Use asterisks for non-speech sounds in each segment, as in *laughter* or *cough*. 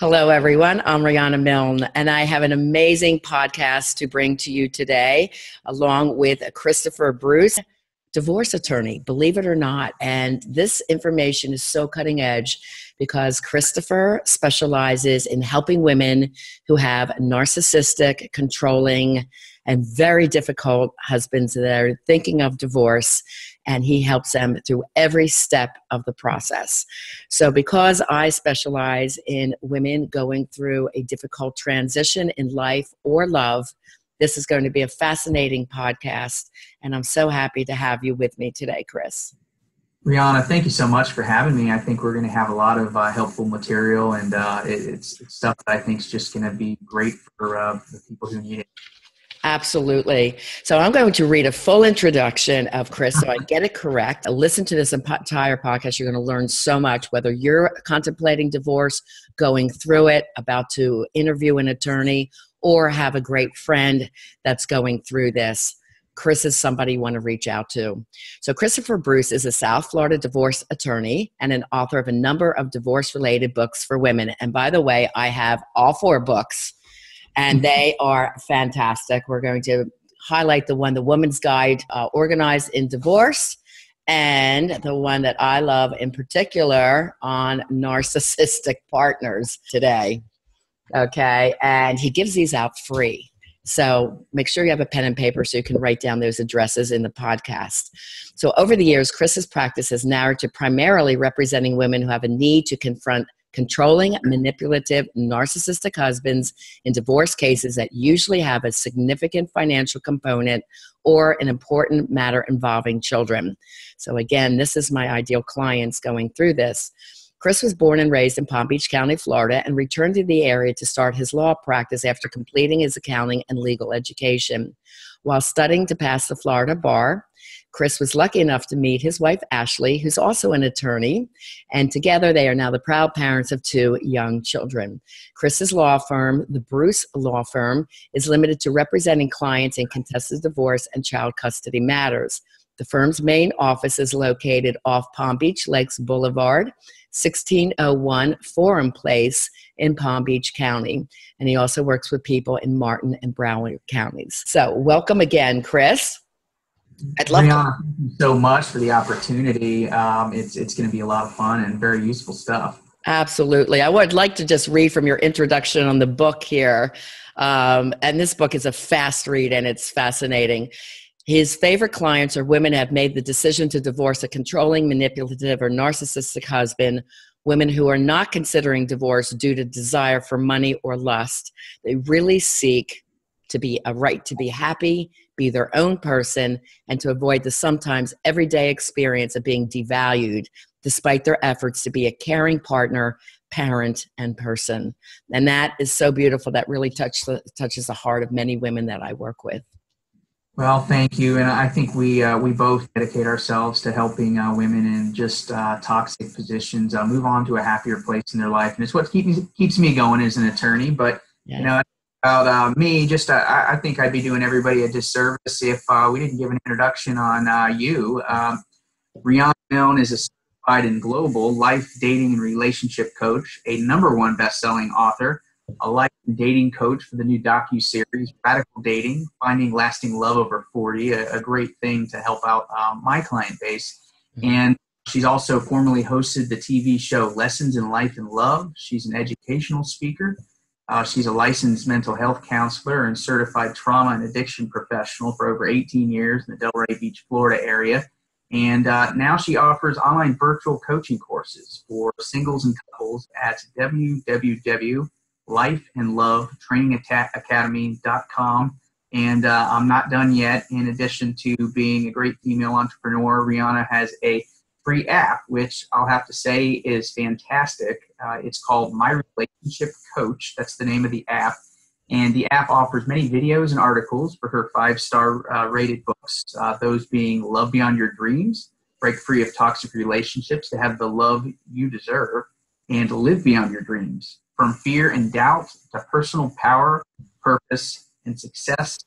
Hello, everyone. I'm Riana Milne, and I have an amazing podcast to bring to you today, along with Christopher Bruce, divorce attorney, believe it or not. And this information is so cutting edge because Christopher specializes in helping women who have narcissistic, controlling, and very difficult husbands that are thinking of divorce and he helps them through every step of the process. So, because I specialize in women going through a difficult transition in life or love, this is going to be a fascinating podcast, and I'm so happy to have you with me today, Chris. Riana, thank you so much for having me. I think we're going to have a lot of uh, helpful material, and uh, it, it's, it's, stuff that I think is just going to be great for uh, the people who need it. Absolutely. So I'm going to read a full introduction of Chris so I get it correct. Listen to this entire podcast. You're going to learn so much, whether you're contemplating divorce, going through it, about to interview an attorney, or have a great friend that's going through this. Chris is somebody you want to reach out to. So, Christopher Bruce is a South Florida divorce attorney and an author of a number of divorce related books for women. And by the way, I have all four books and they are fantastic. We're going to highlight the one, The Woman's Guide uh, Organized in Divorce, and the one that I love in particular on narcissistic *laughs* partners today. Okay, and he gives these out free. So make sure you have a pen and paper so you can write down those addresses in the podcast. So over the years, Chris's practice has narrowed to primarily representing women who have a need to confront controlling, manipulative, narcissistic husbands in divorce cases that usually have a significant financial component or an important matter involving children. So, again, this is my ideal clients going through this. Chris was born and raised in Palm Beach County, Florida, and returned to the area to start his law practice after completing his accounting and legal education. While studying to pass the Florida bar, Chris was lucky enough to meet his wife, Ashley, who's also an attorney, and together they are now the proud parents of two young children. Chris's law firm, the Bruce Law Firm, is limited to representing clients in contested divorce and child custody matters. The firm's main office is located off Palm Beach Lakes Boulevard, 1601 Forum Place in Palm Beach County. And he also works with people in Martin and Broward counties. So, welcome again, Chris. I'd love Riana, to. Thank you so much for the opportunity. Um, it's it's going to be a lot of fun and very useful stuff. Absolutely. I would like to just read from your introduction on the book here. Um, and this book is a fast read and it's fascinating. His favorite clients are women who have made the decision to divorce a controlling, manipulative, or narcissistic husband, women who are not considering divorce due to desire for money or lust. They really seek to be a right to be happy, be their own person, and to avoid the sometimes everyday experience of being devalued despite their efforts to be a caring partner, parent, and person. And that is so beautiful. That really touch the, touches the heart of many women that I work with. Well, thank you, and I think we uh, we both dedicate ourselves to helping uh, women in just uh, toxic positions uh, move on to a happier place in their life, and it's what keeps keeps me going as an attorney. But yeah. you know, about uh, me, just uh, I think I'd be doing everybody a disservice if uh, we didn't give an introduction on uh, you. Um, Riana Milne is a certified and global life, dating, and relationship coach, a number one best-selling author, a life and dating coach for the new docu series Radical Dating: Finding Lasting Love Over 40, a, a great thing to help out um, my client base, mm-hmm. and She's also formerly hosted the TV show Lessons in Life and Love. She's an educational speaker uh, she's a licensed mental health counselor and certified trauma and addiction professional for over 18 years in the Delray Beach, Florida area. And uh, now she offers online virtual coaching courses for singles and couples at www.lifeandlovetrainingacademy.com. And uh, I'm not done yet. In addition to being a great female entrepreneur, Riana has a free app, which I'll have to say is fantastic. Uh, it's called My Relationship Coach. That's the name of the app. And the app offers many videos and articles for her five star uh, rated books, uh, those being Love Beyond Your Dreams, Break Free of Toxic Relationships to Have the Love You Deserve, and Live Beyond Your Dreams. From fear and doubt to personal power, purpose, and success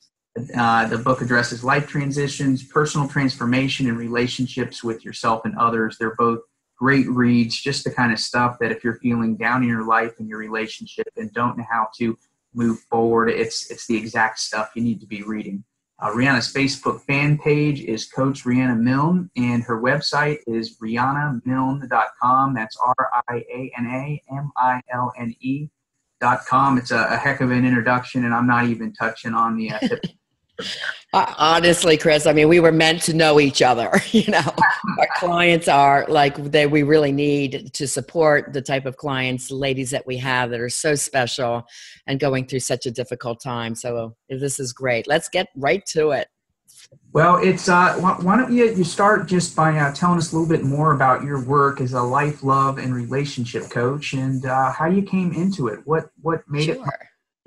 uh, the book addresses life transitions, personal transformation, and relationships with yourself and others. They're both great reads, just the kind of stuff that if you're feeling down in your life and your relationship and don't know how to move forward, it's it's the exact stuff you need to be reading. Uh, Riana's Facebook fan page is Coach Riana Milne, and her website is rianamilne.com. That's R I A N A M I L N E.com. It's a, a, heck of an introduction, and I'm not even touching on the Uh, *laughs* honestly, Chris, I mean, we were meant to know each other. *laughs* You know, *laughs* our clients are like they we really need to support the type of clients, ladies that we have that are so special and going through such a difficult time. So this is great. Let's get right to it. Well, it's uh, why don't you you start just by uh, telling us a little bit more about your work as a life, love, and relationship coach, and uh, how you came into it. What what made sure. it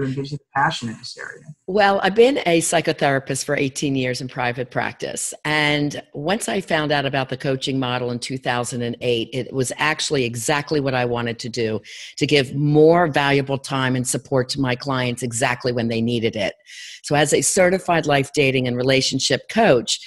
and gives you the passion in this area? Well, I've been a psychotherapist for 18 years in private practice. And once I found out about the coaching model in 2008, it was actually exactly what I wanted to do to give more valuable time and support to my clients exactly when they needed it. So, as a certified life dating and relationship coach,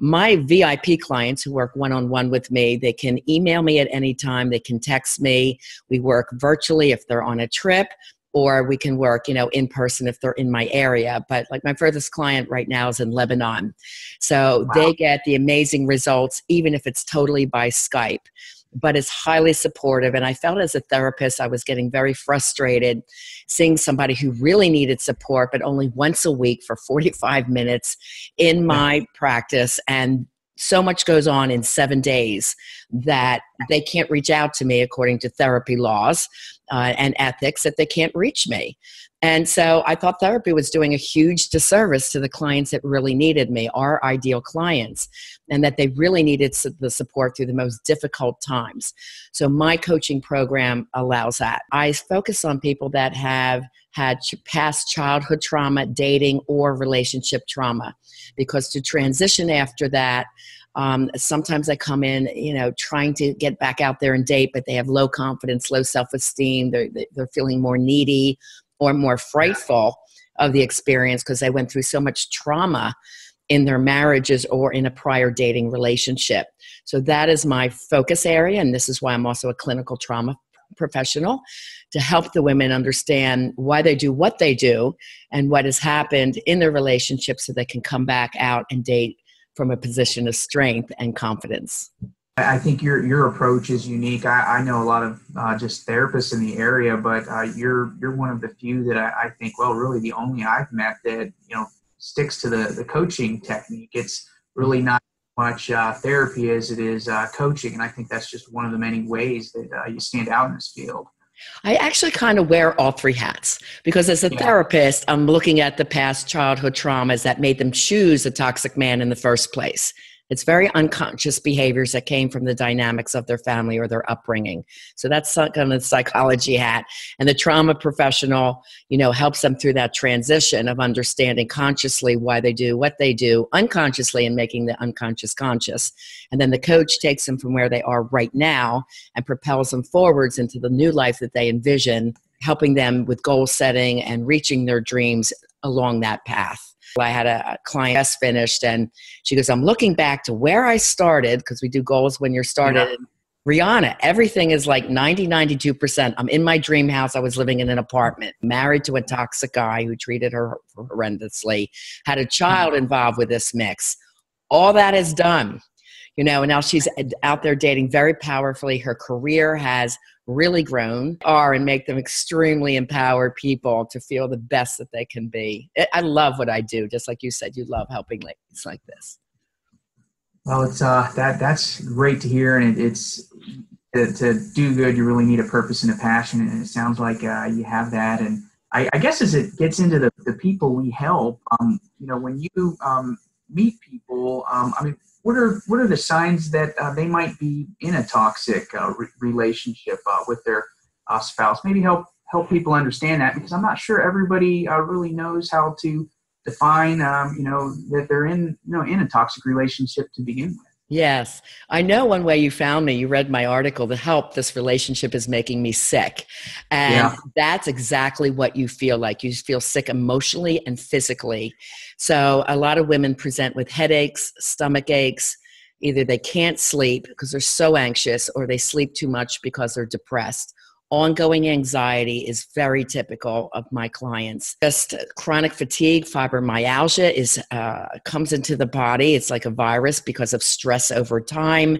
my VIP clients who work one on one with me, they can email me at any time, they can text me. We work virtually if they're on a trip or we can work you know in person if they're in my area but like my furthest client right now is in lebanon. So wow. they get the amazing results even if it's totally by skype but it's highly supportive and i felt as a therapist i was getting very frustrated seeing somebody who really needed support but only once a week for 45 minutes in my practice and so much goes on in seven days that they can't reach out to me according to therapy laws uh, and ethics that they can't reach me. And so I thought therapy was doing a huge disservice to the clients that really needed me, our ideal clients, and that they really needed the support through the most difficult times. So my coaching program allows that. I focus on people that have had past childhood trauma, dating, or relationship trauma. Because to transition after that, um, sometimes I come in, you know, trying to get back out there and date, but they have low confidence, low self esteem. They're, they're feeling more needy or more frightful of the experience because they went through so much trauma in their marriages or in a prior dating relationship. So that is my focus area, and this is why I'm also a clinical trauma professional to help the women understand why they do what they do and what has happened in their relationship so they can come back out and date from a position of strength and confidence. I think your your approach is unique. I, I know a lot of uh, just therapists in the area, but uh, you're you're one of the few that I, I, think, well, really the only I've met that you know sticks to the the coaching technique. It's really not much uh, therapy as it is uh, coaching. And I think that's just one of the many ways that uh, you stand out in this field. I actually kind of wear all three hats because as a yeah. therapist, I'm looking at the past childhood traumas that made them choose a toxic man in the first place. It's very unconscious behaviors that came from the dynamics of their family or their upbringing. So that's kind of the psychology hat. And the trauma professional, you know, helps them through that transition of understanding consciously why they do what they do, unconsciously, and making the unconscious conscious. And then the coach takes them from where they are right now and propels them forwards into the new life that they envision, helping them with goal setting and reaching their dreams along that path. I had a client just finished, and she goes, I'm looking back to where I started because we do goals when you're started. Yeah. Riana, everything is like 90, 92%. I'm in my dream house. I was living in an apartment, married to a toxic guy who treated her horrendously, had a child mm-hmm. involved with this mix. All that is done, you know, and now she's out there dating very powerfully. Her career has really grown are and make them extremely empowered people to feel the best that they can be. I love what I do, just like you said, you love helping ladies like this. Well, it's uh, that that's great to hear, and it, it's to, to, do good. You really need a purpose and a passion, and it sounds like uh, you have that. And I, I, guess as it gets into the, the people we help, um, you know, when you um, meet people, um, I mean, what are what are the signs that uh, they might be in a toxic uh, re- relationship uh, with their uh, spouse? Maybe help help people understand that because I'm not sure everybody uh, really knows how to define, um, you know, that they're in you know in a toxic relationship to begin with. Yes. I know one way you found me. You read my article, The Help This Relationship is Making Me Sick. And yeah. that's exactly what you feel like. You feel sick emotionally and physically. So a lot of women present with headaches, stomach aches, either they can't sleep because they're so anxious or they sleep too much because they're depressed ongoing anxiety is very typical of my clients. Just chronic fatigue fibromyalgia is uh, comes into the body. It's like a virus because of stress over time.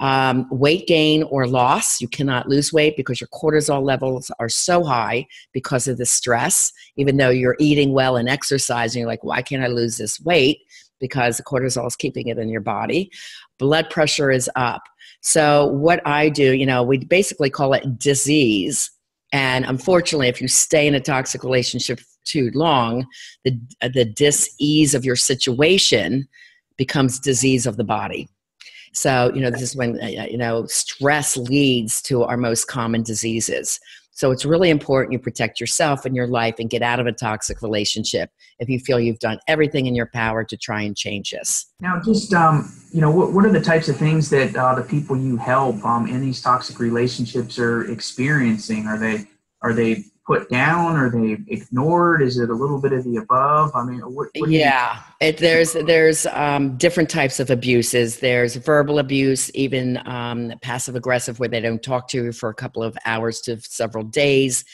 Um, weight gain or loss you cannot lose weight because your cortisol levels are so high because of the stress. Even though you're eating well and exercising you're like why can't i lose this weight? because the cortisol is keeping it in your body. Blood pressure is up so, what I do, you know, we basically call it disease. And unfortunately, if you stay in a toxic relationship too long, the, the dis-ease of your situation becomes disease of the body. So, you know, this is when, uh, you know, stress leads to our most common diseases. So it's really important you protect yourself and your life and get out of a toxic relationship if you feel you've done everything in your power to try and change this. Now, just um, you know, what, what are the types of things that uh, the people you help um, in these toxic relationships are experiencing? Are they are they put down? or they ignored? Is it a little bit of the above? I mean, what, what yeah, it, there's there's um, different types of abuses. There's verbal abuse, even um, passive aggressive, where they don't talk to you for a couple of hours to several days.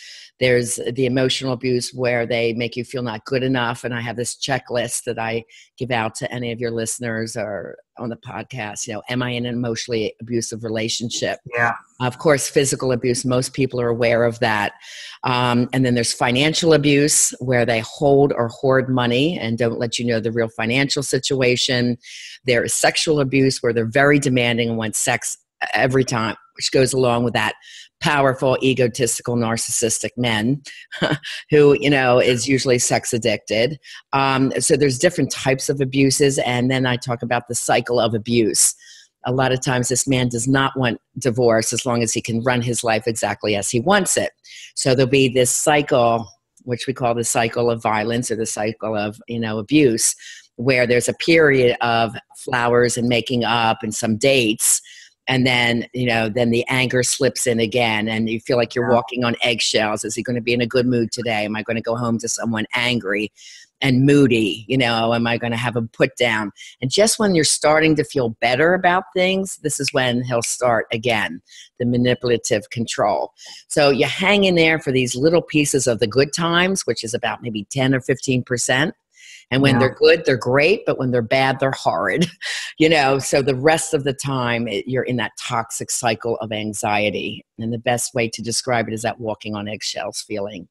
There's the emotional abuse where they make you feel not good enough. And I have this checklist that I give out to any of your listeners or on the podcast. You know, am I in an emotionally abusive relationship? Yeah. Of course, physical abuse, most people are aware of that. Um, and then there's financial abuse where they hold or hoard money and don't let you know the real financial situation. There is sexual abuse where they're very demanding and want sex every time, which goes along with that powerful, egotistical, narcissistic men *laughs* who, you know, is usually sex addicted. Um, so there's different types of abuses. And then I talk about the cycle of abuse. A lot of times, this man does not want divorce as long as he can run his life exactly as he wants it. So there'll be this cycle, which we call the cycle of violence or the cycle of, you know, abuse, where there's a period of flowers and making up and some dates and then you know then the anger slips in again and you feel like you're walking on eggshells. Is he going to be in a good mood today? Am i going to go home to someone angry and moody? You know am i going to have a put down? And just when you're starting to feel better about things this is when he'll start again the manipulative control. So you hang in there for these little pieces of the good times which is about maybe 10 or 15 percent and when yeah. they're good, they're great, but when they're bad, they're horrid. *laughs* you know, so the rest of the time, it, you're in that toxic cycle of anxiety. And the best way to describe it is that walking on eggshells feeling.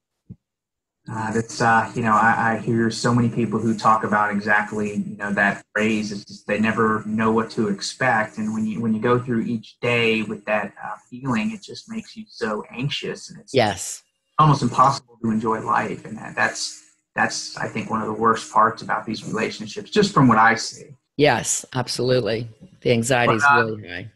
Uh, that's uh, you know I, I, hear so many people who talk about exactly you know that phrase. is just, they never know what to expect, and when you when you go through each day with that uh, feeling, it just makes you so anxious, and it's yes almost impossible to enjoy life. And that, that's that's I think one of the worst parts about these relationships, just from what I see. Yes, absolutely. The anxiety is uh, really high.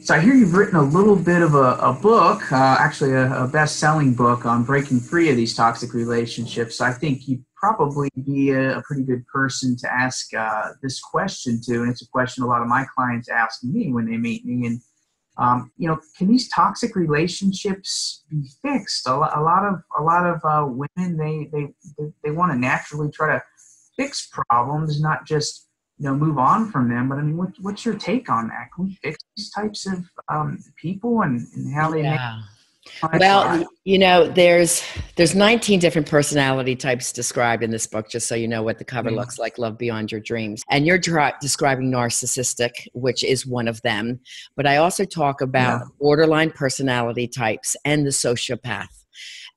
So I hear you've written a little bit of a, a book, uh, actually a, a, best-selling book on breaking free of these toxic relationships. So I think you'd probably be a, a pretty good person to ask uh, this question to, and it's a question a lot of my clients ask me when they meet me. And um, you know, can these toxic relationships be fixed? A, lot, a lot of a lot of uh, women they they they, they want to naturally try to fix problems, not just you know move on from them. But I mean, what, what's your take on that? Can we fix these types of um, people and, and how they yeah. make well you know there's there's 19 different personality types described in this book just so you know what the cover mm-hmm. looks like love beyond your dreams and you're describing narcissistic which is one of them but i also talk about yeah. borderline personality types and the sociopath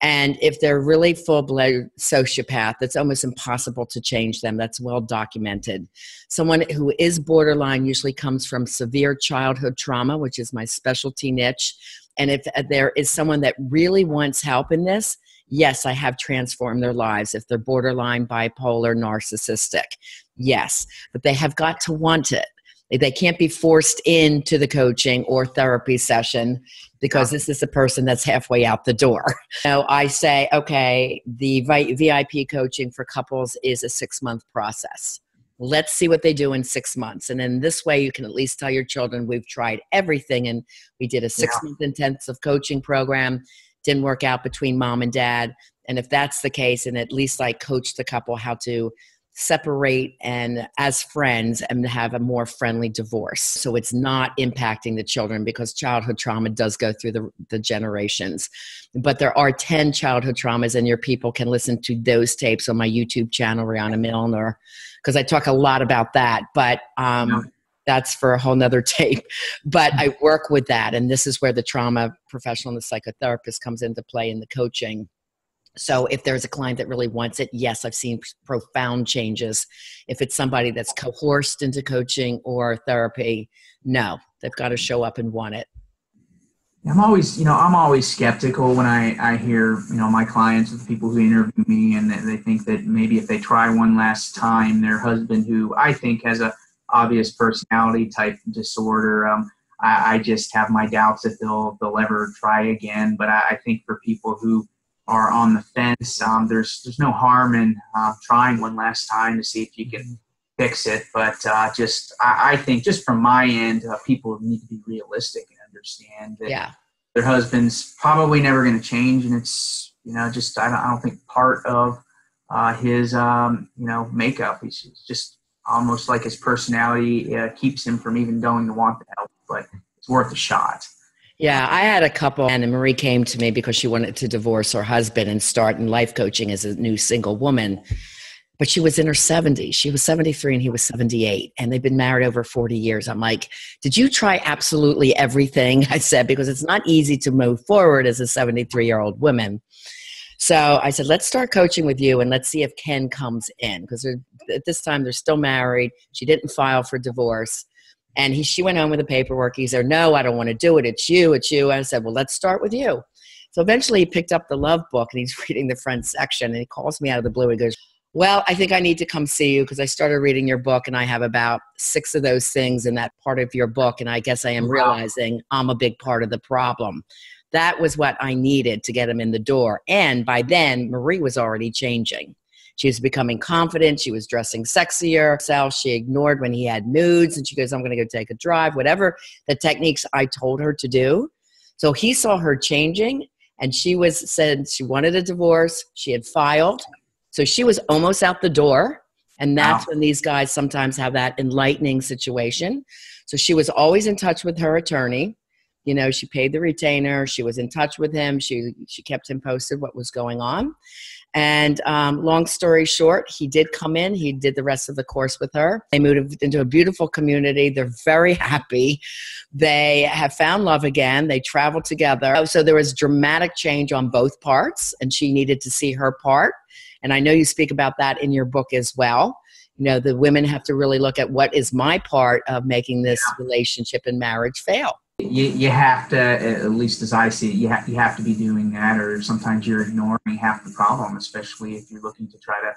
and if they're really full blown sociopath, it's almost impossible to change them. That's well documented. Someone who is borderline usually comes from severe childhood trauma, which is my specialty niche. And if uh, there is someone that really wants help in this, yes, I have transformed their lives. If they're borderline, bipolar, narcissistic, yes, but they have got to want it. They can't be forced into the coaching or therapy session because this is a person that's halfway out the door. *laughs* So I say, okay, the VIP coaching for couples is a six month process. Let's see what they do in six months. And then this way, you can at least tell your children we've tried everything and we did a six month intensive coaching program. Didn't work out between mom and dad. And if that's the case, and at least I coach the couple how to separate and as friends and have a more friendly divorce. So it's not impacting the children because childhood trauma does go through the, the generations. But there are 10 childhood traumas and your people can listen to those tapes on my youtube channel riana milner because i talk a lot about that. But um, that's for a whole nother *laughs* tape. But i work with that and this is where the trauma professional and the psychotherapist comes into play in the coaching so if there's a client that really wants it, yes, I've seen profound changes. If it's somebody that's coerced into coaching or therapy, no, they've got to show up and want it. I'm always, you know, I'm always skeptical when I, I hear, you know, my clients, the people who interview me, and they think that maybe if they try one last time, their husband, who I think has a obvious personality type disorder, um, I, I, just have my doubts that they'll they'll ever try again. But I, I think for people who are on the fence, um, there's there's no harm in uh, trying one last time to see if you can fix it. But uh, just I, I, think just from my end, uh, people need to be realistic and understand that yeah. their husband's probably never going to change, and it's you know just I don't, I don't think part of uh, his um, you know makeup. He's just almost like his personality uh, keeps him from even going to want the help, but it's worth a shot. Yeah, I had a couple, and Marie came to me because she wanted to divorce her husband and start in life coaching as a new single woman. But she was in her 70s. She was 73 and he was 78, and they've been married over 40 years. I'm like, Did you try absolutely everything? *laughs* I said, because it's not easy to move forward as a 73 year old woman. So I said, Let's start coaching with you and let's see if Ken comes in. Because at this time, they're still married. She didn't file for divorce. And he, she went home with the paperwork. He said, No, I don't want to do it. It's you. It's you. I said, Well, let's start with you. So eventually he picked up the love book and he's *laughs* reading the front section and he calls me out of the blue. He goes, Well, I think I need to come see you because I started reading your book and I have about six of those things in that part of your book. And I guess I am wow. realizing I'm a big part of the problem. That was what I needed to get him in the door. And by then, Marie was already changing. She was becoming confident. She was dressing sexier. Herself. She ignored when he had moods, and she goes, "I'm going to go take a drive." Whatever the techniques I told her to do. So he saw her changing, and she was said she wanted a divorce. She had filed, so she was almost out the door. And that's wow. when these guys sometimes have that enlightening situation. So she was always in touch with her attorney. You know, she paid the retainer. She was in touch with him. She she kept him posted what was going on. And um, long story short, he did come in. He did the rest of the course with her. They moved into a beautiful community. They're very happy. They have found love again. They traveled together. So there was dramatic change on both parts, and she needed to see her part. And I know you speak about that in your book as well. You know, the women have to really look at what is my part of making this relationship and marriage fail you, you have to, at least as I see it, you, ha- you have to be doing that, or sometimes you're ignoring half the problem, especially if you're looking to try to,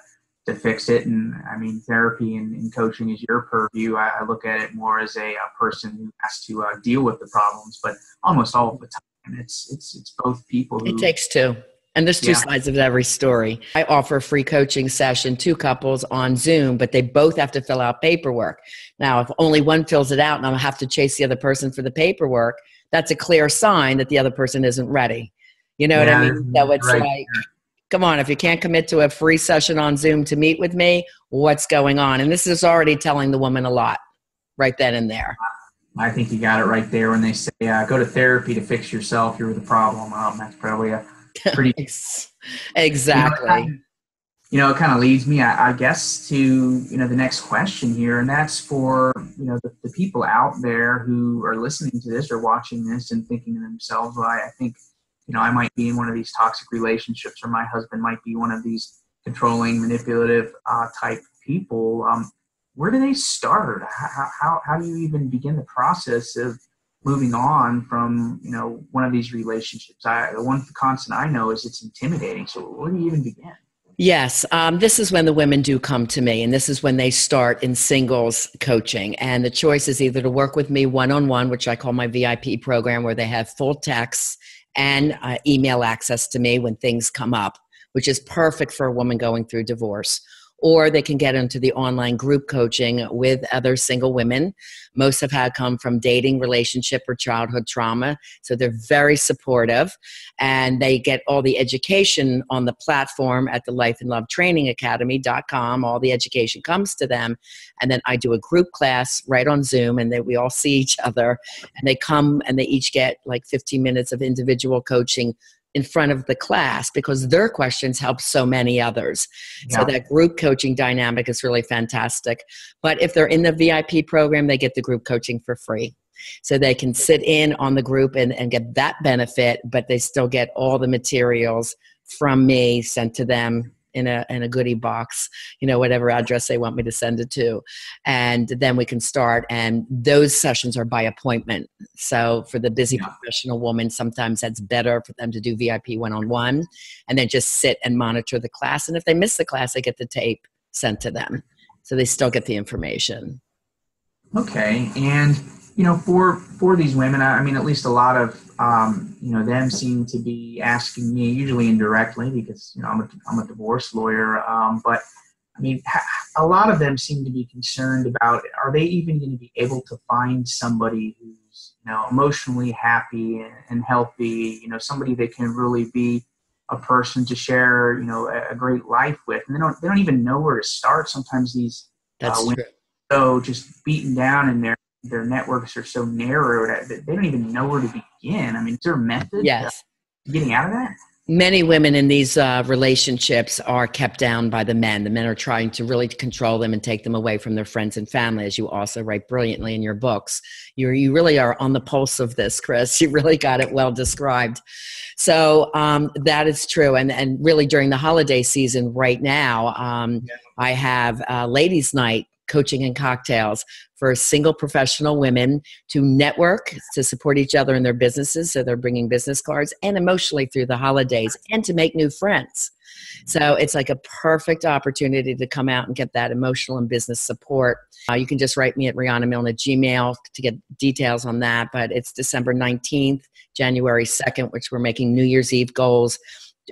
to fix it. And I mean, therapy and, and coaching is your purview. I, I, look at it more as a, a person who has to uh, deal with the problems, but almost all of the time, it's it's it's both people. Who, it takes two. And there's two yeah. sides of every story. I offer a free coaching session to couples on Zoom, but they both have to fill out paperwork. Now, if only one fills it out and I have to chase the other person for the paperwork, that's a clear sign that the other person isn't ready. You know yeah, what I mean? So it's right. like, come on, if you can't commit to a free session on Zoom to meet with me, what's going on? And this is already telling the woman a lot right then and there. I think you got it right there when they say, uh, go to therapy to fix yourself, you're the problem. Um, that's probably a *laughs* pretty exactly. You know, it kind of leads me, I, I, guess, to you know the next question here, and that's for you know the, the, people out there who are listening to this or watching this and thinking to themselves, "Well, I, I think you know I might be in one of these toxic relationships, or my husband might be one of these controlling, manipulative uh, type people." Um, where do they start? How, how, how do you even begin the process of moving on from you know one of these relationships. I the one constant i know is it's intimidating. So where do you even begin? Yes, um, this is when the women do come to me, and this is when they start in singles coaching. And the choice is either to work with me one on one, which I call my VIP program, where they have full text and uh, email access to me when things come up, which is perfect for a woman going through divorce or they can get into the online group coaching with other single women. Most have had come from dating, relationship, or childhood trauma. So they're very supportive and they get all the education on the platform at the Life and Love Training Academy.com. All the education comes to them. And then I do a group class right on Zoom and then we all see each other and they come and they each get like 15 minutes of individual coaching in front of the class because their questions help so many others. Yeah. So that group coaching dynamic is really fantastic. But if they're in the VIP program, they get the group coaching for free. So they can sit in on the group and, and get that benefit, but they still get all the materials from me sent to them in a in a goodie box, you know, whatever address they want me to send it to, and then we can start. And those sessions are by appointment. So for the busy yeah. professional woman, sometimes that's better for them to do VIP one on one, and then just sit and monitor the class. And if they miss the class, they get the tape sent to them, so they still get the information. Okay, and you know, for for these women, I mean, at least a lot of um, you know them seem to be asking me, usually indirectly, because you know I'm a I'm a divorce lawyer. Um, but I mean, a lot of them seem to be concerned about: are they even going to be able to find somebody who's you know emotionally happy and, and healthy? You know, somebody that can really be a person to share you know a, a, great life with, and they don't they don't even know where to start. Sometimes these that's uh, true. So just beaten down in their their networks are so narrow that they don't even know where to begin. I mean, is there a method? Yes. Getting out of that? Many women in these uh, relationships are kept down by the men. The men are trying to really control them and take them away from their friends and family, as you also write brilliantly in your books. you you really are on the pulse of this, Chris. *laughs* You really got it well described. So um, that is true. And, and really during the holiday season right now, um, yeah. I have uh, ladies' night coaching and cocktails for single professional women to network, to support each other in their businesses. So they're bringing business cards and emotionally through the holidays and to make new friends. So it's like a perfect opportunity to come out and get that emotional and business support. Uh, you can just write me at Riana Milne at Gmail to get details on that. But it's December 19th, January 2nd, which we're making New Year's Eve goals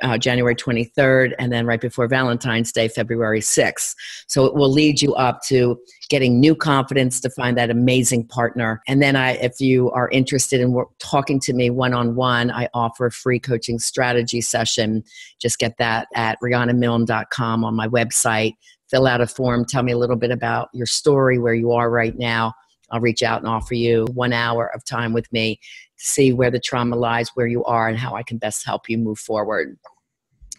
uh, January 23rd, and then right before Valentine's Day, February 6th. So it will lead you up to getting new confidence to find that amazing partner. And then, I, if you are interested in talking to me one on one, I offer a free coaching strategy session. Just get that at rianamilne.com on my website. Fill out a form, tell me a little bit about your story, where you are right now. I'll reach out and offer you one hour of time with me to see where the trauma lies, where you are, and how I can best help you move forward.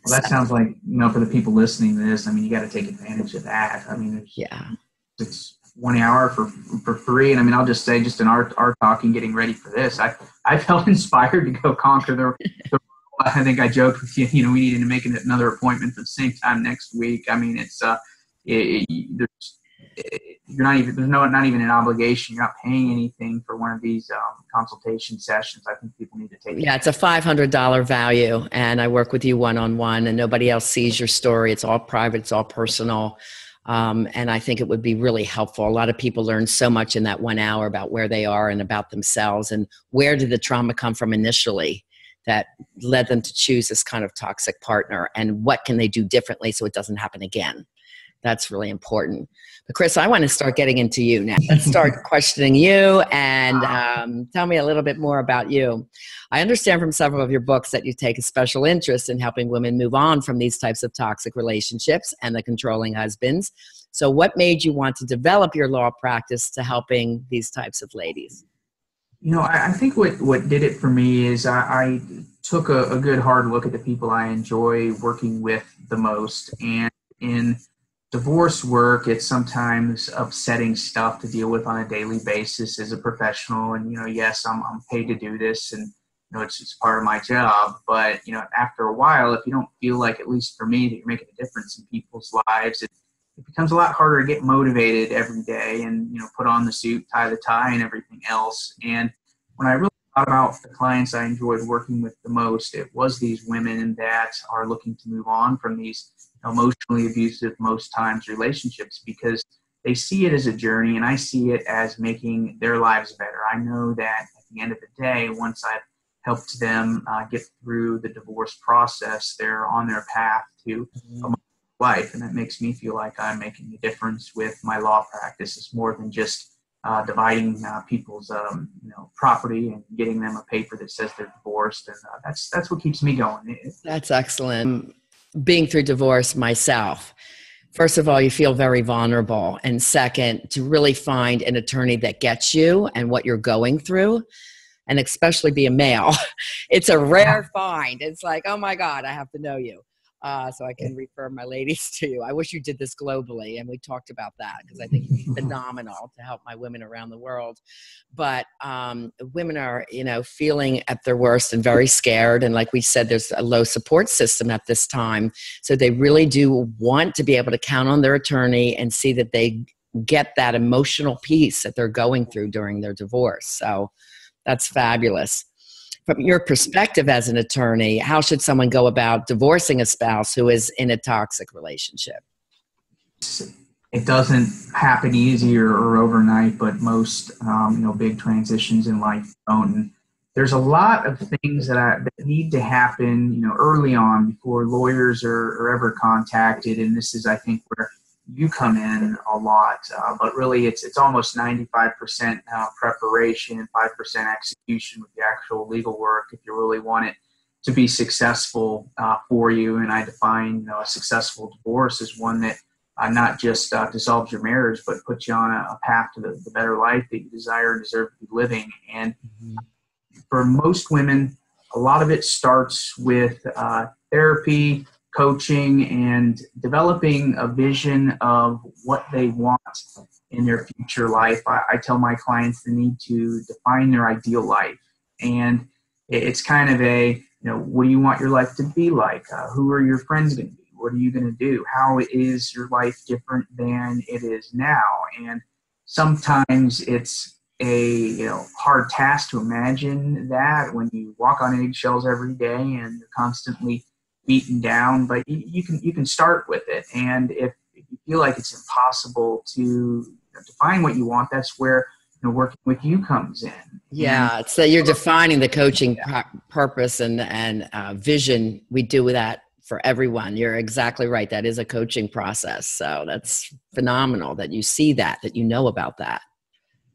Well, that so. sounds like, you know, for the people listening to this, I mean, you got to take advantage of that. I mean, yeah, it's one hour for for free. And I mean, I'll just say, just in our our talking, getting ready for this, I I felt *laughs* inspired to go conquer the. the I think I joked with you. You know, we needed to make another appointment for the same time next week. I mean, it's uh, it, it, there's you're not even there's no not even an obligation. You're not paying anything for one of these um, consultation sessions. I think people need to take. Yeah, it's a five hundred dollar value, and I work with you one on one, and nobody else sees your story. It's all private. It's all personal. Um, and I think it would be really helpful. A lot of people learn so much in that one hour about where they are and about themselves and where did the trauma come from initially that led them to choose this kind of toxic partner and what can they do differently so it doesn't happen again. That's really important. But Chris, I want to start getting into you now. Let's *laughs* start questioning you and um, tell me a little bit more about you. I understand from several of your books that you take a special interest in helping women move on from these types of toxic relationships and the controlling husbands. So, what made you want to develop your law practice to helping these types of ladies? You know, I, think what, what did it for me is I, I took a, a good hard look at the people I enjoy working with the most. And in divorce work, it's sometimes upsetting stuff to deal with on a daily basis as a professional. And, you know, yes, I'm, I'm paid to do this and, you know, it's, it's part of my job. But, you know, after a while, if you don't feel like, at least for me, that you're making a difference in people's lives, it, it becomes a lot harder to get motivated every day and, you know, put on the suit, tie the tie, and everything else. And when I really thought about the clients I enjoyed working with the most, it was these women that are looking to move on from these emotionally abusive most times relationships because they see it as a journey and I see it as making their lives better. I know that at the end of the day, once I've helped them uh, get through the divorce process, they're on their path to mm-hmm. a life, and that makes me feel like I'm making a difference with my law practice. It's more than just uh, dividing uh, people's um, you know property and getting them a paper that says they're divorced, and uh, that's that's what keeps me going. That's excellent. Being through divorce myself, first of all, you feel very vulnerable, and second, to really find an attorney that gets you and what you're going through. And especially be a male, *laughs* it's a rare find. It's like, oh my God, I have to know you uh, so I can refer my ladies *laughs* to you. I wish you did this globally, and we talked about that because I think it's *laughs* phenomenal to help my women around the world. But um, women are, you know, feeling at their worst and very scared, and like we said, there's a low support system at this time, so they really do want to be able to count on their attorney and see that they get that emotional piece that they're going through during their divorce. So that's fabulous from your perspective as an attorney, how should someone go about divorcing a spouse who is in a toxic relationship? It doesn't happen easier or overnight, but most um, you know big transitions in life don't. There's a lot of things that, I, that need to happen, you know, early on before lawyers are, are ever contacted. And this is, I think, where you come in a lot, uh, but really it's it's almost 95% uh, preparation and 5% execution with the actual legal work if you really want it to be successful uh, for you. And I define you know, a successful divorce as one that uh, not just uh, dissolves your marriage, but puts you on a, a path to the, the, better life that you desire and deserve to be living. And mm-hmm. for most women, a lot of it starts with uh, therapy, coaching and developing a vision of what they want in their future life. I, I, tell my clients they need to define their ideal life. And it's kind of a, you know, what do you want your life to be like? Uh, who are your friends going to be? What are you going to do? How is your life different than it is now? And sometimes it's a you know hard task to imagine that when you walk on eggshells every day and you're constantly beaten down, but you, you, can you can start with it. And if, if you feel like it's impossible to you know, define what you want, that's where you know, working with you comes in. Yeah, so you're defining the coaching yeah. purpose and and uh, vision. We do that for everyone. You're exactly right. That is a coaching process. So that's phenomenal that you see that, that you know about that.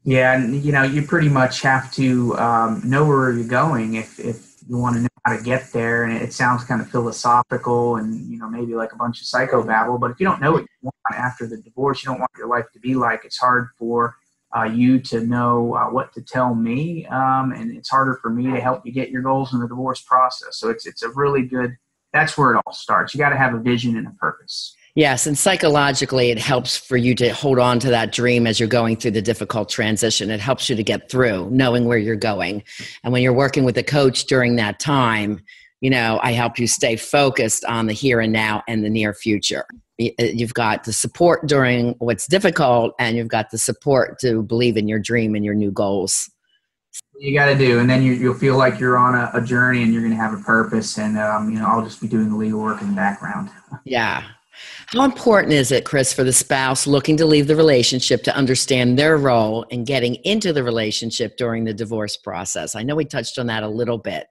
Yeah, and you know, you pretty much have to um, know where you're going if if you want to know how to get there and it sounds kind of philosophical and you know maybe like a bunch of psychobabble but if you don't know what you want after the divorce you don't want your life to be like it's hard for uh, you to know uh, what to tell me um, and it's harder for me to help you get your goals in the divorce process. So it's it's a really good that's where it all starts. You got to have a vision and a purpose Yes, and psychologically, it helps for you to hold on to that dream as you're going through the difficult transition. It helps you to get through knowing where you're going. And when you're working with a coach during that time, you know, I help you stay focused on the here and now and the near future. Uh, you've got the support during what's difficult, and you've got the support to believe in your dream and your new goals. You got to do, and then you, will feel like you're on a, a journey and you're going to have a purpose. And um, you know, I'll just be doing the legal work in the background. Yeah, how important is it, Chris, for the spouse looking to leave the relationship to understand their role in getting into the relationship during the divorce process? I know we touched on that a little bit,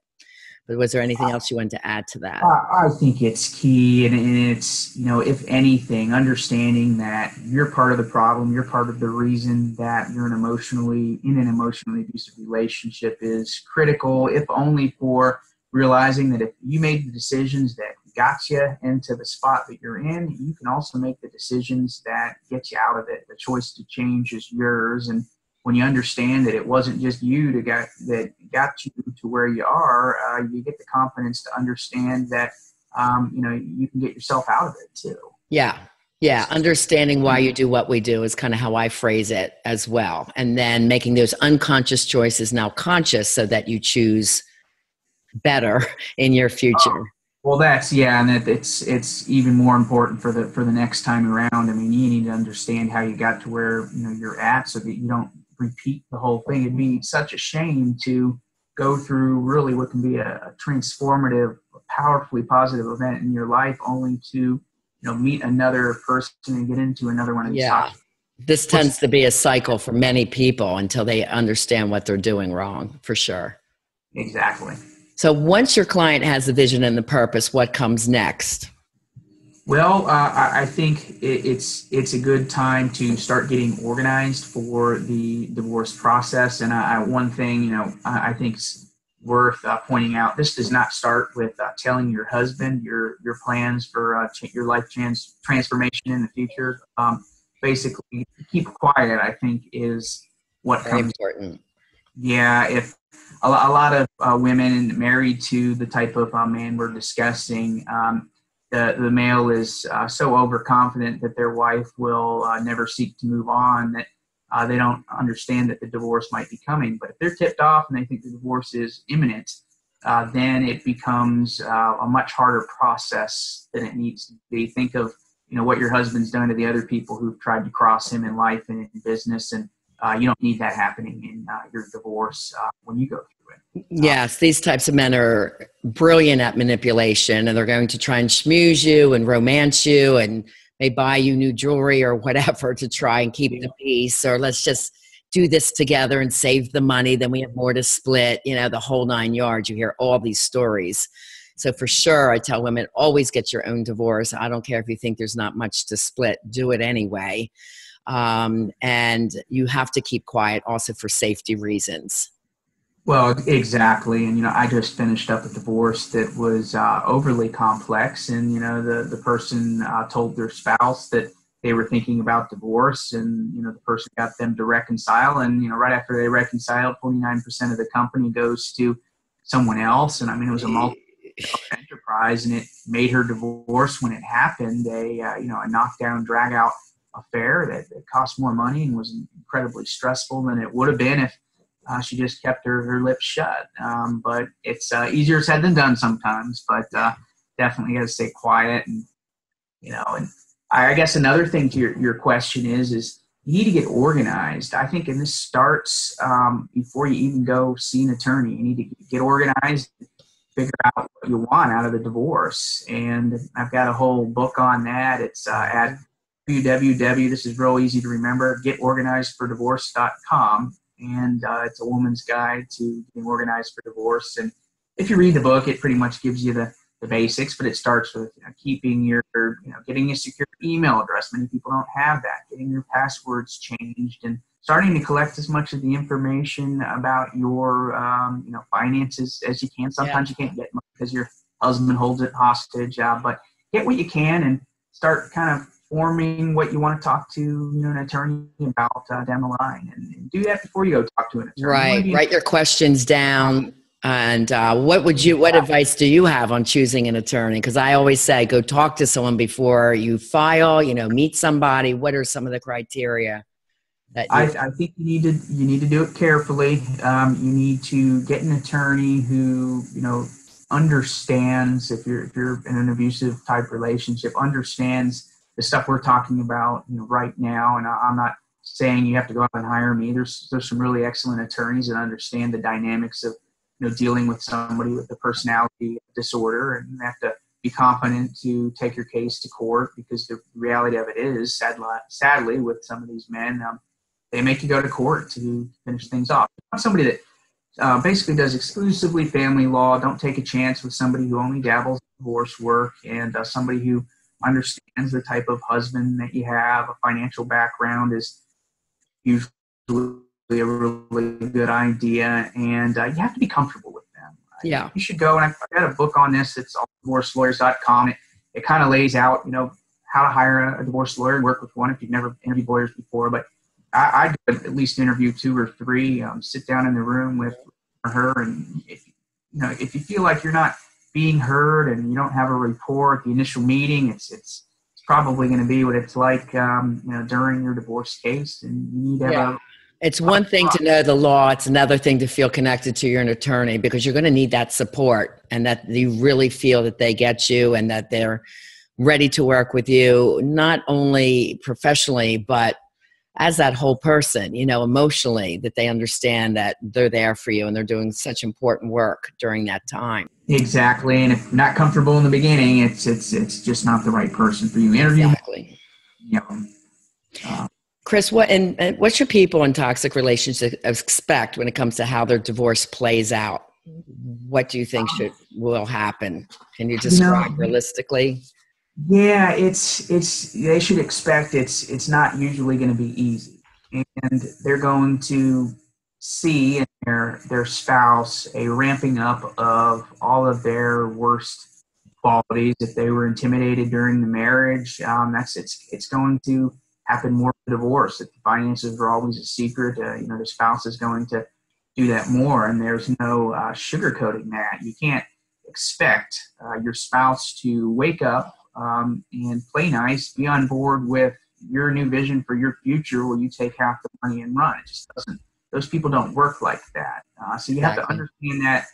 but was there anything else you wanted to add to that? I think it's key, and it's, you know, if anything, understanding that you're part of the problem, you're part of the reason that you're an emotionally in an emotionally abusive relationship is critical, if only for realizing that if you made the decisions that got you into the spot that you're in, you can also make the decisions that get you out of it. The choice to change is yours. And when you understand that it wasn't just you to get, that got you to where you are, uh, you get the confidence to understand that um, you know you can get yourself out of it too. Yeah, yeah, understanding why you do what we do is kind of how I phrase it as well. And then making those unconscious choices now conscious so that you choose better *laughs* in your future. Well, that's yeah, and that it's it's even more important for the for the next time around. I mean, you need to understand how you got to where you know you're at, so that you don't repeat the whole thing. It'd be such a shame to go through really what can be a, transformative, powerfully positive event in your life, only to you know meet another person and get into another one of these. Yeah. This tends to be a cycle for many people until they understand what they're doing wrong, for sure. Exactly. So once your client has the vision and the purpose, what comes next? Well, uh, I, think it's it's a good time to start getting organized for the divorce process. And I, one thing, you know, I, I think is worth uh, pointing out: this does not start with uh, telling your husband your your plans for uh, ch- your life trans- transformation in the future. Um, basically, keep quiet. I think is what Very comes important. Yeah, if a, a lot of uh, women married to the type of uh, man we're discussing. Um, the, the male is uh, so overconfident that their wife will uh, never seek to move on that uh, they don't understand that the divorce might be coming. But if they're tipped off and they think the divorce is imminent, uh, then it becomes a much harder process than it needs to be. Think of you know what your husband's done to the other people who've tried to cross him in life and in business, and uh, you don't need that happening in your divorce when you go through it. Yes, these types of men are brilliant at manipulation and they're going to try and schmooze you and romance you and may buy you new jewelry or *laughs* whatever to try and keep the peace. Or let's just do this together and save the money then we have more to split you know the whole nine yards. You hear all these stories. So for sure i tell women always get your own divorce. I don't care if you think there's not much to split do it anyway um, and you have to keep quiet also for safety reasons. Well, exactly, and you know, I just finished up a divorce that was uh, overly complex, and you know, the the person uh, told their spouse that they were thinking about divorce, and you know, the person got them to reconcile, and you know, right after they reconciled, forty nine percent of the company goes to someone else, and I mean, it was a multi enterprise, and it made her divorce. When it happened a uh, you know a knockdown, drag out affair that, that cost more money and was incredibly stressful than it would have been if uh, she just kept her, her lips shut. Um, but it's uh, easier said than done sometimes. But uh, definitely got to stay quiet, and you know. And I guess another thing to your, your question is is you need to get organized. I think, and this starts um, before you even go see an attorney. You need to get organized, figure out what you want out of the divorce. And I've got a whole book on that. It's uh, at www. This is real easy to remember. GetOrganizedForDivorce.com and uh, it's a woman's guide to getting organized for divorce. And if you read the book, it pretty much gives you the, the basics, but it starts with you know, keeping your, you know, getting a secure email address. Many people don't have that. Getting your passwords changed and starting to collect as much of the information about your, um, you know, finances as you can. Sometimes yeah. you can't get much because your husband holds it hostage, uh, but get what you can and start kind of forming what you want to talk to you know, an attorney about uh, down the line and, and, do that before you go talk to an attorney. Right. Write your questions down. And uh, what would you? What advice do you have on choosing an attorney? Because I always say, go talk to someone before you file. You know, meet somebody. What are some of the criteria? That I, I, think you need to you need to do it carefully. Um, you need to get an attorney who you know understands if you're if you're in an abusive type relationship understands the stuff we're talking about you know, right now. And I, am not saying you have to go out and hire me. There's there's some really excellent attorneys that understand the dynamics of you know dealing with somebody with a personality disorder, and you have to be competent to take your case to court because the reality of it is, sadly, sadly with some of these men, um, they make you go to court to finish things off. I'm Somebody that uh, basically does exclusively family law. Don't take a chance with somebody who only dabbles in divorce work and uh, somebody who understands the type of husband that you have, a financial background is usually a really good idea, and uh, you have to be comfortable with them. Yeah, you should go and I've got a book on this. It's on divorcelawyers.com. It, it kind of lays out, you know, how to hire a, a divorce lawyer and work with one if you've never interviewed lawyers before. But I, I at least interview two or three. Um, sit down in the room with her, and if you know if you feel like you're not being heard and you don't have a rapport at the initial meeting, it's it's it's probably going to be what it's like um, you know during your divorce case, and you need to yeah. A, it's one thing to know the law. It's another thing to feel connected to your attorney because you're going to need that support and that you really feel that they get you and that they're ready to work with you, not only professionally, but as that whole person, you know, emotionally, that they understand that they're there for you and they're doing such important work during that time. Exactly, and if not comfortable in the beginning, it's it's it's just not the right person for you. Interview, exactly. You know, uh, Chris, what and, and what should people in toxic relationships expect when it comes to how their divorce plays out? What do you think should will happen? Can you describe you know, realistically? Yeah, it's it's they should expect it's it's not usually going to be easy, and they're going to see in their their spouse a ramping up of all of their worst qualities. If they were intimidated during the marriage, um, that's it's it's going to happen more divorce. If the finances are always a secret, uh, you know the spouse is going to do that more, and there's no uh, sugarcoating that. You can't expect uh, your spouse to wake up um, and play nice, be on board with your new vision for your future, where you take half the money and run. It just doesn't. Those people don't work like that. Uh, so you have to understand that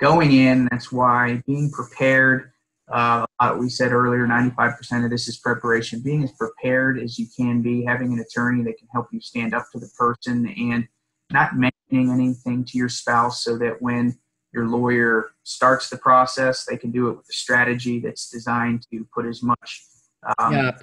going in. That's why being prepared. Uh, we said earlier, 95% of this is preparation. Being as prepared as you can be, having an attorney that can help you stand up to the person, and not mentioning anything to your spouse, so that when your lawyer starts the process, they can do it with a strategy that's designed to put as much um, yep.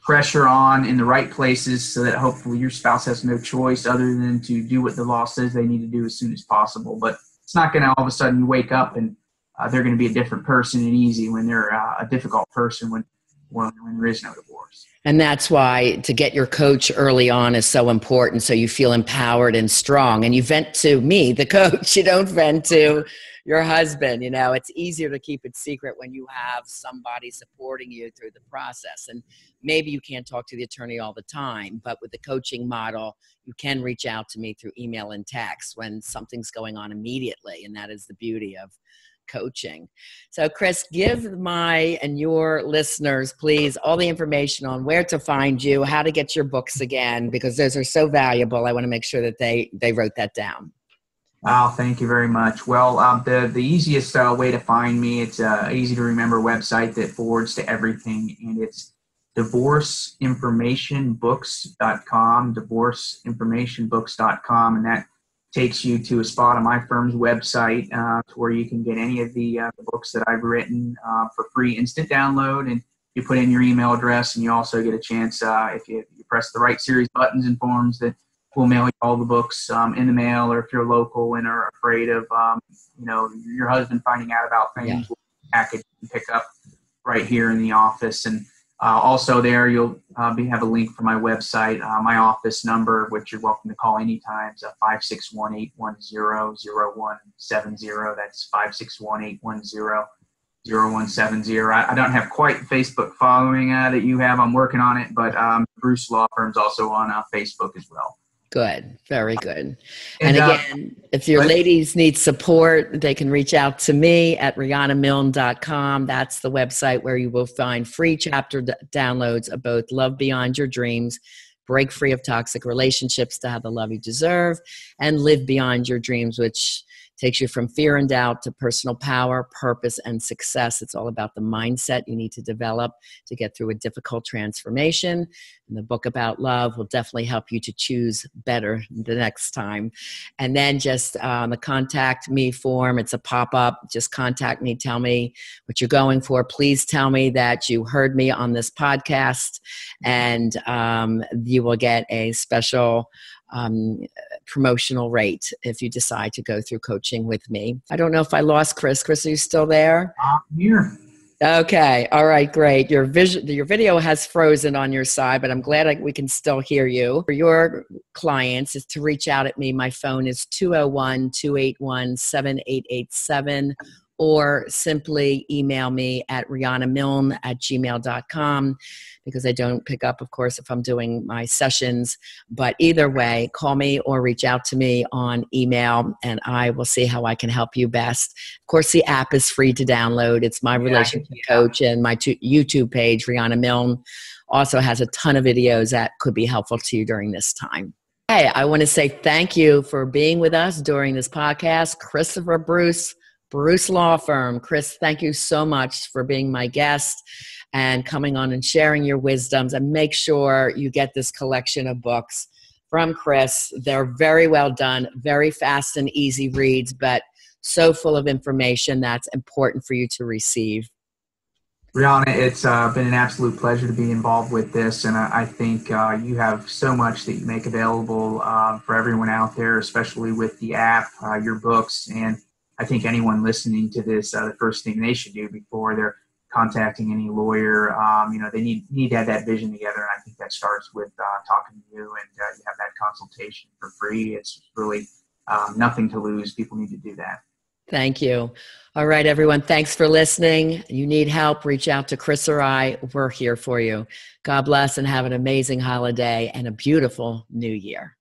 Pressure on in the right places so that hopefully your spouse has no choice other than to do what the law says they need to do as soon as possible. But it's not going to all of a sudden wake up and uh, they're going to be a different person and easy when they're uh, a difficult person when, when, when there is no divorce. And that's why to get your coach early on is so important so you feel empowered and strong. And you vent to me, the coach, you don't vent to your husband. You know, it's easier to keep it secret when you have somebody supporting you through the process. And maybe you can't talk to the attorney all the time, but with the coaching model, you can reach out to me through email and text when something's going on immediately. And that is the beauty of coaching. So, Chris, give my and your listeners, please, all the information on where to find you, how to get your books again, because those are so valuable. I want to make sure that they they wrote that down. Wow, thank you very much. Well, um, the the easiest uh, way to find me, it's a easy to remember website that forwards to everything, and it's divorceinformationbooks.com, divorceinformationbooks.com, and that takes you to a spot on my firm's website uh, where you can get any of the, uh, books that I've written uh, for free instant download. And you put in your email address, and you also get a chance uh, if you, you, press the right series buttons and forms that we'll mail you all the books um, in the mail. Or if you're local and are afraid of um, you know your husband finding out about things, yeah. we'll package and pick up right here in the office and uh, also, there you'll uh, be, have a link for my website, uh, my office number, which you're welcome to call anytime. It's 561 810 That's 561 810 0170. I, don't have quite Facebook following uh, that you have. I'm working on it, but um, Bruce Law Firm's also on uh, Facebook as well. Good, very good. And, and uh, again, uh, if your ladies need support, they can reach out to me at rianamilne.com. That's the website where you will find free chapter d- downloads of both Love Beyond Your Dreams, Break Free of Toxic Relationships to Have the Love You Deserve, and Live Beyond Your Dreams, which takes you from fear and doubt to personal power, purpose, and success. It's all about the mindset you need to develop to get through a difficult transformation. And the book about love will definitely help you to choose better the next time. And then just on um, the contact me form, it's a pop up. Just contact me, tell me what you're going for. Please tell me that you heard me on this podcast, and um, you will get a special um, promotional rate if you decide to go through coaching with me. I don't know if I lost Chris. Chris, are you still there? I'm here. Okay. All right. Great. Your vision, your video has frozen on your side, but I'm glad I, we can still hear you. For your clients, is to reach out at me. My phone is 201 281 7887 or simply email me at rianamilne at gmail.com because I don't pick up, of course, if I'm doing my sessions. But either way, call me or reach out to me on email and I will see how I can help you best. Of course, the app is free to download. It's my relationship yeah, coach and my YouTube page, Riana Milne, also has a ton of videos that could be helpful to you during this time. Hey, I want to say thank you for being with us during this podcast. Christopher Bruce Bruce Law Firm. Chris, thank you so much for being my guest and coming on and sharing your wisdoms. And make sure you get this collection of books from Chris. They're very well done, very fast and easy reads, but so full of information that's important for you to receive. Riana, it's uh, been an absolute pleasure to be involved with this, and I, I think uh, you have so much that you make available uh, for everyone out there, especially with the app, uh, your books, and I think anyone listening to this, uh, the first thing they should do before they're contacting any lawyer. Um, you know, they need need to have that vision together, and I think that starts with uh, talking to you and uh, you have that consultation for free. It's really um, nothing to lose. People need to do that. Thank you. All right, everyone. Thanks for listening. You need help, reach out to Chris or I. We're here for you. God bless and have an amazing holiday and a beautiful new year.